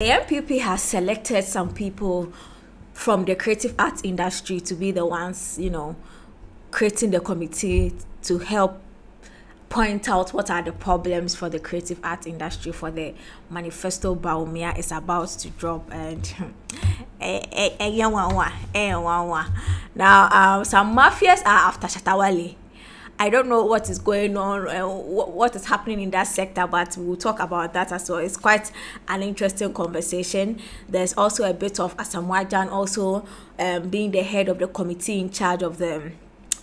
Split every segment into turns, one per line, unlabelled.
The NPP has selected some people from the creative arts industry to be the ones, you know, creating the committee to help point out what are the problems for the creative art industry for the manifesto Bawumia is about to drop and now um, some mafias are after Shatta Wale I don't know what is going on, uh, what, what is happening in that sector, but we'll talk about that as well. It's quite an interesting conversation. There's also a bit of Asamoah Gyan also um, being the head of the committee in charge of the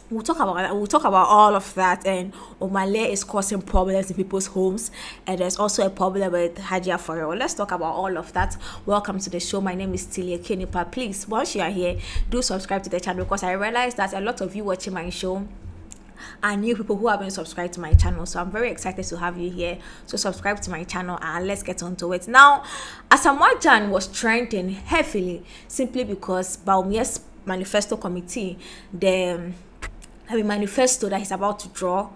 we'll talk about that. We'll talk about all of that. And Omah Lay is causing problems in people's homes, and there's also a problem with Hajia 4Reall. Let's talk about all of that. Welcome to the show. My name is Tilia Kenipa. Please, once you are here, do subscribe to the channel because I realize that a lot of you watching my show are new people who haven't subscribed to my channel. So I'm very excited to have you here. So subscribe to my channel and let's get on to it. Now, Asamoah was trending heavily simply because Bawumia's manifesto committee, the I mean, manifesto that he's about to draw,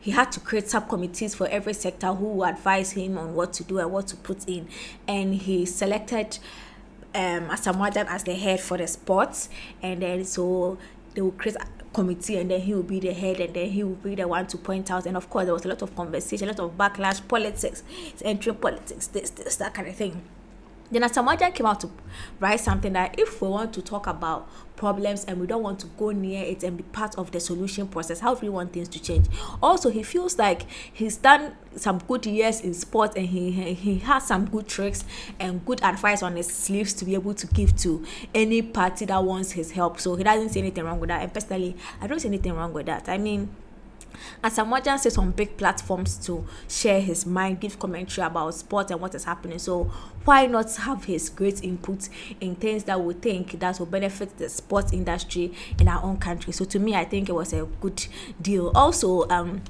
he had to create subcommittees for every sector who will advise him on what to do and what to put in. And he selected um, Asamoah as the head for the sports. And then so they will create committee and then he will be the head and then he will be the one to point out. And of course there was a lot of conversation a lot of backlash politics entering politics this this that kind of thing then Gyan came out to write something that if we want to talk about problems and we don't want to go near it and be part of the solution process, how do we want things to change? Also, he feels like he's done some good years in sports and he, he has some good tricks and good advice on his sleeves to be able to give to any party that wants his help. So he doesn't see anything wrong with that. And personally, I don't see anything wrong with that. I mean, Asamoah Gyan sits on big platforms to share his mind, give commentary about sport and what is happening. So why not have his great input in things that we think that will benefit the sports industry in our own country? So to me, I think it was a good deal. Also, um,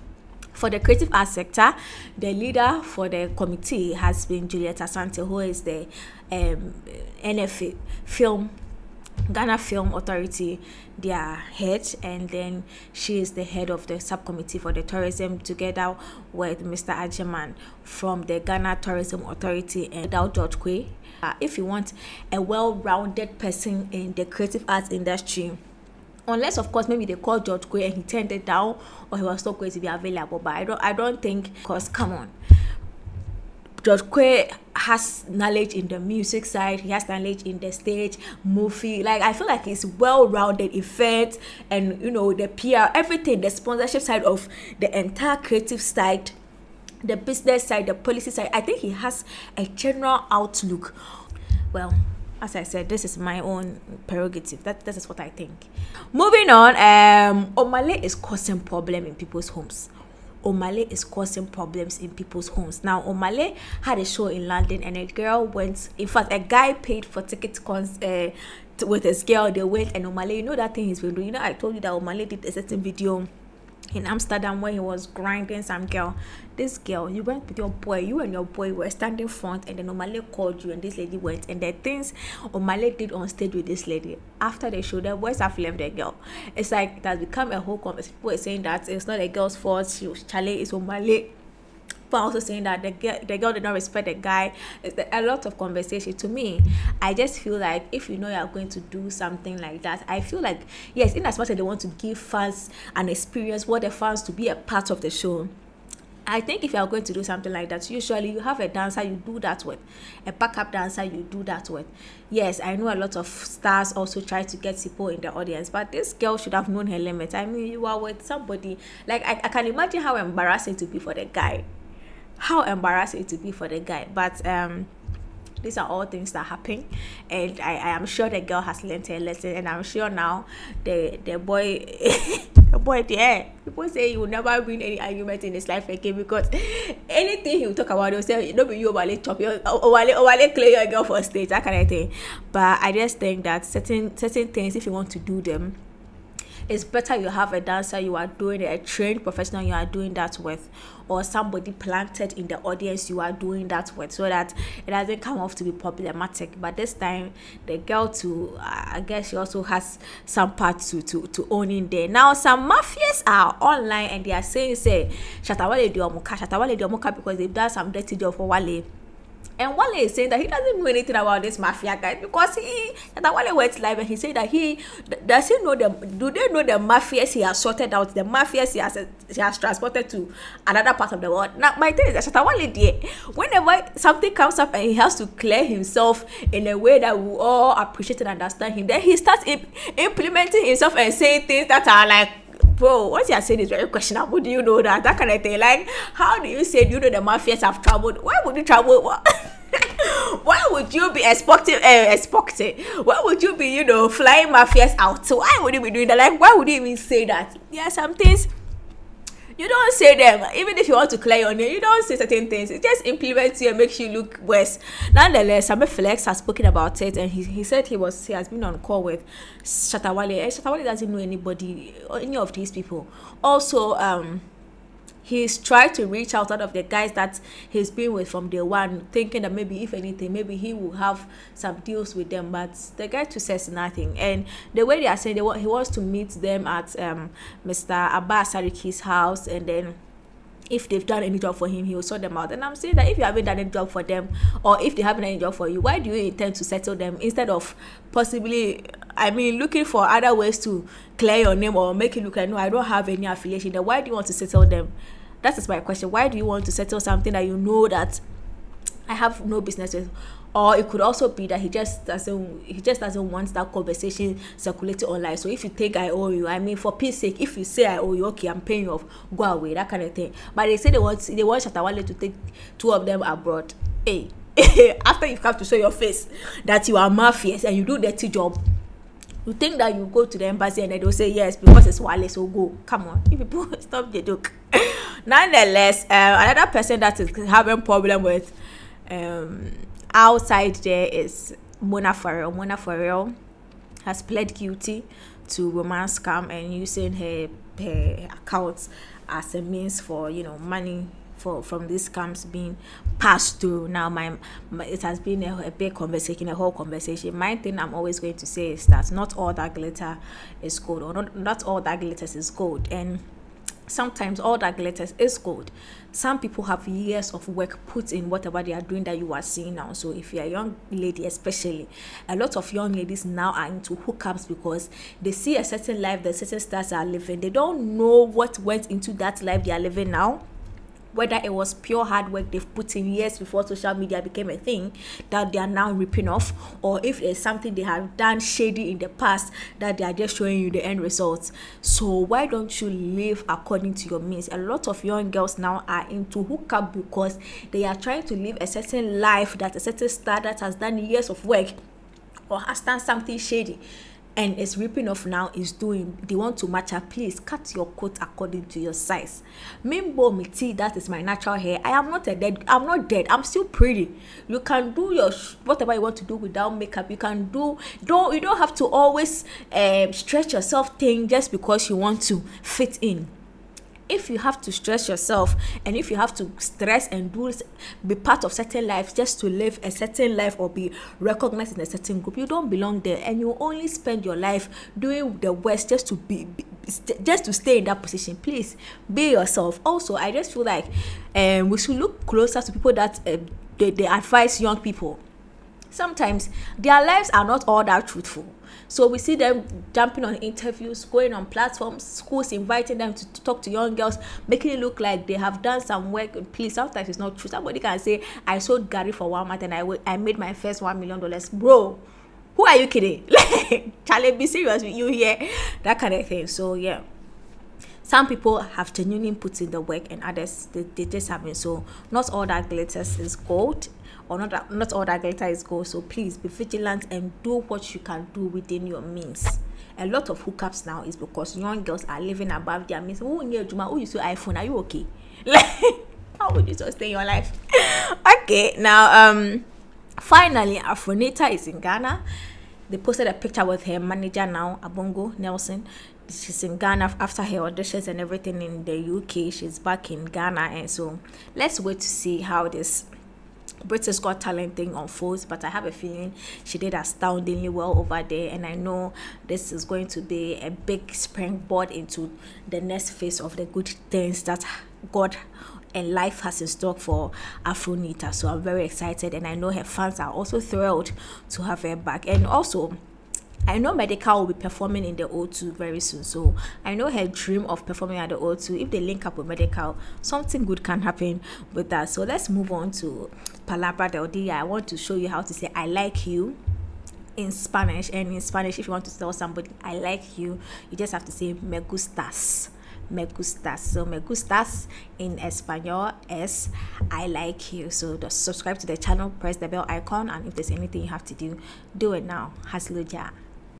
for the creative arts sector, the leader for the committee has been Juliet Asante, who is the um, NFA film Ghana Film Authority their head and then she is the head of the subcommittee for the tourism together with Mr. Agyeman from the Ghana Tourism Authority and George Quay. Uh, if you want a well-rounded person in the creative arts industry unless of course maybe they called George Quay and he turned it down or he was not going to be available but I don't I don't think because come on George Quaye has knowledge in the music side, he has knowledge in the stage, movie. Like I feel like he's well-rounded event and you know the PR, everything, the sponsorship side of the entire creative side, the business side, the policy side. I think he has a general outlook. Well, as I said, this is my own prerogative. That this is what I think. Moving on, um, Omah Lay is causing problem in people's homes. Omah Lay is causing problems in people's homes. Now, Omah Lay had a show in London and a girl went, in fact, a guy paid for tickets cons- uh, with his girl. They went and Omah Lay, you know that thing he's been doing. You know, I told you that Omah Lay did a certain video in Amsterdam where he was grinding some girl. This girl, you went with your boy, you and your boy were standing front, and then Omah Lay called you, and this lady went. And the things Omah Lay did on stage with this lady after the show, the boys have left the girl. It's like it has become a whole conversation. People are saying that it's not a girl's fault, she was Charlie, it's Omah Lay people also saying that the girl, did not respect the guy. It's a lot of conversation. To me, I just feel like if you know you are going to do something like that, I feel like yes, in as much as they want to give fans an experience, what the fans to be a part of the show. I think if you are going to do something like that, usually you have a dancer you do that with, a backup dancer you do that with. Yes, I know a lot of stars also try to get people in the audience, but this girl should have known her limit. I mean, you are with somebody like I, I can imagine how embarrassing to be for the guy how embarrassing it to be for the guy. But um these are all things that happen. And I, I am sure the girl has learned her lesson. And I'm sure now the the boy the boy there people say he will never win any argument in his life again because anything he will talk about he'll say no be you Owale chop your Owale Owale clear your girl for stage that kind of thing. But I just think that certain certain things if you want to do them it's better you have a dancer you are doing a trained professional you are doing that with or somebody planted in the audience you are doing that with so that it doesn't come off to be problematic. But this time the girl too i guess she also has some part to to to own in there. Now some mafias are online and they are saying say Shatta Wale do omuka Shatta Wale do omuka because they've done some dirty job for Wale And Wale is saying that he doesn't know anything about this mafia guy because he that Wale went live and he said that he does he know them do they know the mafias he has sorted out the mafias he has he has transported to another part of the world. Now my thing is that Wale there whenever something comes up and he has to clear himself in a way that we all appreciate and understand him, then he starts imp- implementing himself and saying things that are like bro, what you're saying is very questionable. Do you know that? That kind of thing. Like, how do you say, do you know the mafias have traveled? Why would you travel? Why would you be expecting, uh, expecting? Why would you be, you know, flying mafias out? So why would you be doing that? Like, why would you even say that? There are some things you don't say them even if you want to clear your name you don't say certain things it just implements you and makes you look worse nonetheless Samuel Flex has spoken about it and he, he said he was he has been on call with Shatta Wale and Shatta Wale doesn't know anybody or any of these people also um he's tried to reach out out of the guys that he's been with from day one thinking that maybe if anything maybe he will have some deals with them. But the guy too says nothing. And the way they are saying they want he wants to meet them at um mr abbas sariki's house. And then if they've done any job for him, he will sort them out. And I'm saying that if you haven't done any job for them, or if they haven't done any job for you, why do you intend to settle them instead of possibly, I mean, looking for other ways to clear your name or make it look like no, I don't have any affiliation. Then why do you want to settle them? That is my question. Why do you want to settle something that you know that I have no business with? Or it could also be that he just doesn't he just doesn't want that conversation circulating online. So if you think I owe you, I mean for peace sake, if you say I owe you, okay, I'm paying you off, go away, that kind of thing. But they say they want they want Shatta Wale to take two of them abroad. Hey, after you have to show your face that you are mafias and you do dirty job you think that you go to the embassy and they will say yes because it's Wale so go come on you people stop the joke nonetheless uh, another person that is having problem with um, outside there is Mona 4Reall Mona 4Reall has pled guilty to romance scam and using her her accounts as a means for you know money for from these scams being passed through. Now my, my it has been a, a, big conversation a whole conversation. My thing i'm always going to say is that not all that glitter is gold or not, not all that glitters is gold. And sometimes all that glitters is gold. Some people have years of work put in whatever they are doing that you are seeing now. So if you're a young lady especially a lot of young ladies now are into hookups because they see a certain life that certain stars are living. They don't know what went into that life they are living now whether it was pure hard work they've put in years before social media became a thing that they are now ripping off, or if there's something they have done shady in the past that they are just showing you the end results. So why don't you live according to your means? A lot of young girls now are into hookup because they are trying to live a certain life that a certain star that has done years of work or has done something shady and is ripping off now is doing they want to match up please cut your coat according to your size. Mimbo miti that is my natural hair. I am not a dead i'm not dead. I'm still pretty. You can do your whatever you want to do without makeup. You can do don't you don't have to always um, stretch yourself thin just because you want to fit in if you have to stress yourself and if you have to stress and do be part of certain lives just to live a certain life or be recognized in a certain group you don't belong there and you only spend your life doing the worst just to be, be just to stay in that position. Please be yourself. Also i just feel like um, we should look closer to people that uh, they, they advise young people. Sometimes their lives are not all that truthful so we see them jumping on interviews, going on platforms, schools inviting them to, to talk to young girls, making it look like they have done some work. Please, sometimes it's not true. Somebody can say, I sold garri for one month and I, I made my first one million dollars. Bro, who are you kidding? Like, Charlie, be serious with you here. That kind of thing. So yeah some people have genuinely put in the work and others they, they just haven't so not all that glitters is gold or not not all that glitter is gold so please be vigilant and do what you can do within your means. A lot of hookups now is because young girls are living above their means. Who near juma who use your iphone are you okay? Like how would you sustain your life? Okay now um finally afronita is in ghana. They posted a picture with her manager now abongo nelson. She's in Ghana after her auditions and everything in the UK. She's back in Ghana, and so let's wait to see how this British Got Talent thing unfolds. But I have a feeling she did astoundingly well over there, and I know this is going to be a big springboard into the next phase of the good things that God and life has in stock for Afronita. So I'm very excited, and I know her fans are also thrilled to have her back. And also, I know Medikal will be performing in the O2 very soon. So I know her dream of performing at the O2. If they link up with Medikal, something good can happen with that. So let's move on to Palabra del Dia. I want to show you how to say I like you in Spanish. And in Spanish, if you want to tell somebody I like you, you just have to say me gustas. Me gustas. So me gustas in Espanol is I like you. So just subscribe to the channel, press the bell icon, and if there's anything you have to do, do it now. Hasluja.